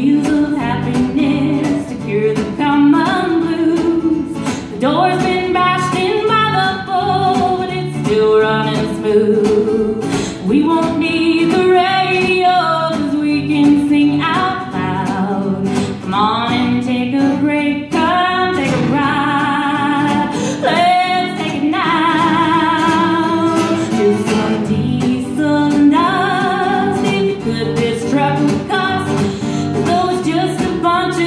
wheels of happiness to cure the common blues. The door's been bashed in by the foe, but it's still running smooth. We won't need the radio, cause we can sing out loud. Come on and take a break, come take a ride. Let's take it now some diesel dust. If you could, this truck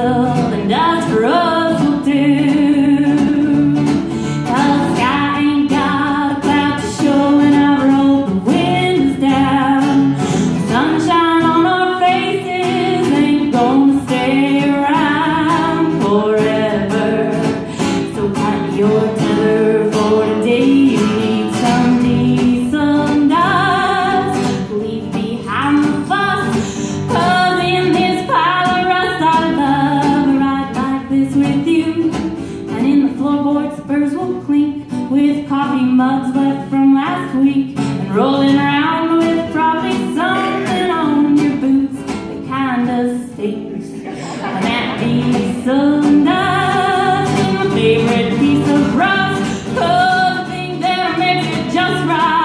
diesel mugs left from last week. And rolling around with probably something on your boots that kinda stinks. And that dust is my favorite piece of rust. Cause the thing that makes it just right